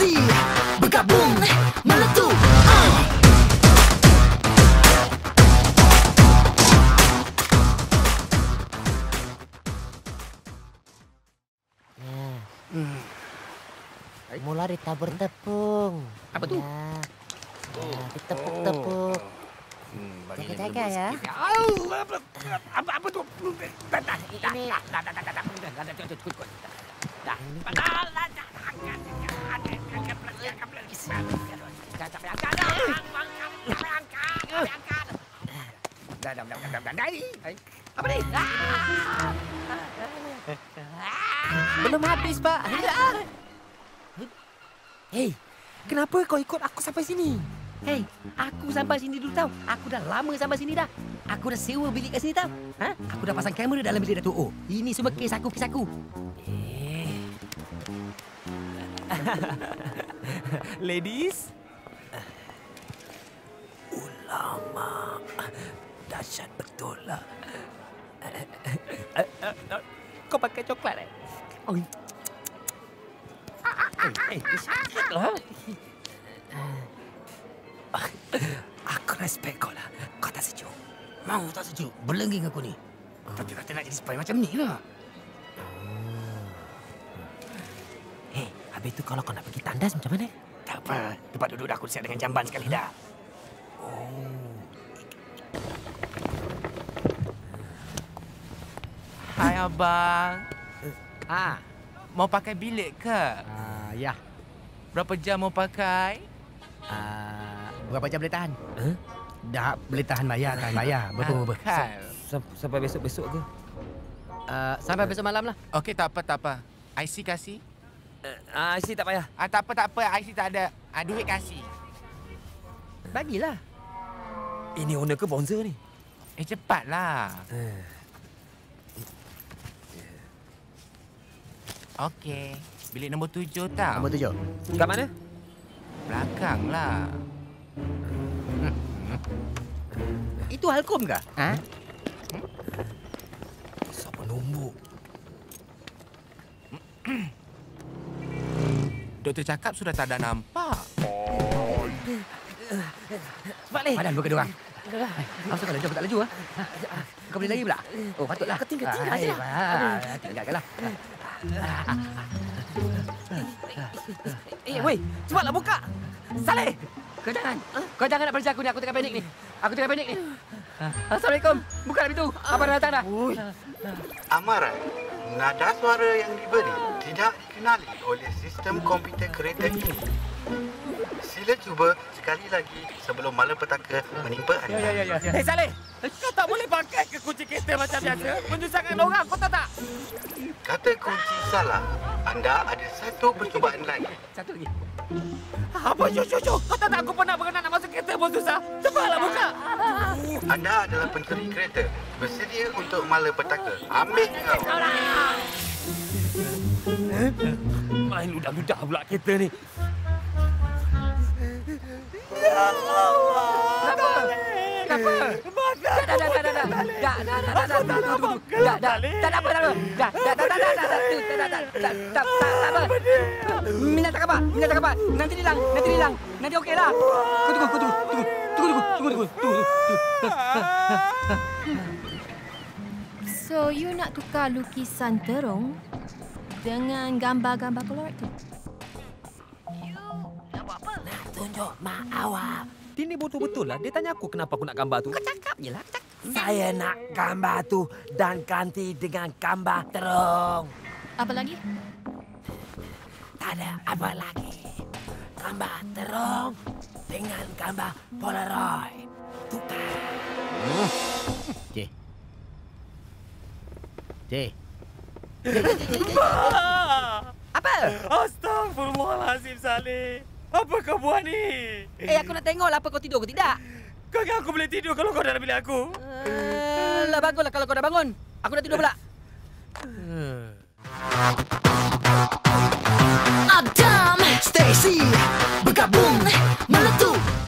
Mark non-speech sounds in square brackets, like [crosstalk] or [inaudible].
Stacy bergabung meletup. Uh. Mula ditabur tepung. Apa tu? Ya. Ya, ditepuk-tepuk. Jaga-jaga ya. Apa apa tu? Ini Apa ni? belum habis, Pak. Hei, kenapa kau ikut aku sampai sini? Hei, aku sampai sini dulu tau. Aku dah lama sampai sini dah. Aku dah sewa bilik kat sini tau. Ha? Aku dah pasang kamera dalam bilik Datuk O. Ini semua kes aku, kes aku. Eh. [laughs] [laughs] Ladies, Ulama. Dahsyat betul lah. kau pakai coklat eh? Oh. Eh, eh, sikitlah. Aku respect kau lah. Kau tak sejuk. Mau tak sejuk? Berlengging aku ni. Tapi kata nak jadi spy macam ni lah. Habis tu kalau kau nak pergi tandas macam mana? Tak apa. Tempat duduk dah aku siap dengan jamban sekali dah. Hai abang. Ah, Mau pakai bilik ke? ah ya. Berapa jam mau pakai? Ah, berapa jam boleh tahan? Huh? Dah boleh tahan bayar, tahan bayar. Betul, betul. Akal. Sampai besok-besok ke? Uh, sampai besok malam lah. Okey, tak apa, tak apa. IC kasih. Ah, uh, IC tak payah. Ah, tak apa, tak apa. IC tak ada. Ah, duit kasih. Bagilah. Ini owner ke bonzer ni? Eh, cepatlah. Okey. Bilik nombor tujuh tau. Nombor tujuh. Kat mana? Belakang lah. [laughs] Itu Halkom ke? Ha? Siapa nombor? [clears throat] Doktor cakap sudah tak ada nampak. Cepat leh. Padan dua kedua orang. Kau laju, aku tak laju ah. Kau boleh lari pula? Oh, patutlah. Kau tinggal tinggal aja. Tinggalkanlah. Eh, weh, cepatlah buka. Saleh. Kau jangan. Kau jangan nak pergi aku ni. Aku tengah panik ni. Aku tengah panik ni. Assalamualaikum. Buka pintu. Abang dah datang dah. Amaran, nada suara yang diberi tidak dikenali oleh sistem komputer kereta ini. Sila cuba sekali lagi sebelum malapetaka menimpa anda. Ya, ya, ya. Hei, Saleh. Kau tak boleh pakai ke kunci kereta macam biasa. Menyusahkan orang. Kau tahu tak? Kata kunci salah, anda ada satu percubaan lagi. Satu lagi. Apa? Syuk, syuk, syuk. Kau tahu tak aku pernah berkenan nak masuk kereta pun susah. Cepatlah buka. Anda adalah pencuri kereta, bersedia untuk malapetaka. Ambil kau. Main ludah-ludah pula kereta ni. Kenapa? Kenapa? Dah, dah, dah, dah, dah, dah. Dah, dah, dah, dah, dah. Tunggu, tunggu. Dah, dah. Tak ada apa, tak ada apa. Dah, dah, dah, dah, dah, dah. Tak, tak, tak, tak, tak, tak, tak apa. Minta tak apa, minta tak apa. Nanti hilang, nanti hilang. Nanti okey lah. Tunggu, tunggu, tunggu, tunggu. Tunggu, tunggu, tunggu, tunggu, tunggu. So, you nak tukar lukisan terung dengan gambar-gambar Polaroid tu? Tunjuk mak awak. Ini betul-betul lah. Dia tanya aku kenapa aku nak gambar tu. Kau cakap je lah. Saya nak gambar tu dan ganti dengan gambar terung. Apa lagi? Tak ada apa lagi. Gambar terung dengan gambar Polaroid. Tukar. Cik. Cik. Apa? Astagfirullahalazim, Saleh. Apa kau buat ni? Eh, aku nak tengok lah apa kau tidur ke tidak. Kau ingat aku boleh tidur kalau kau dalam bilik aku? Uh, lah baguslah kalau kau dah bangun. Aku dah tidur pula. Adam,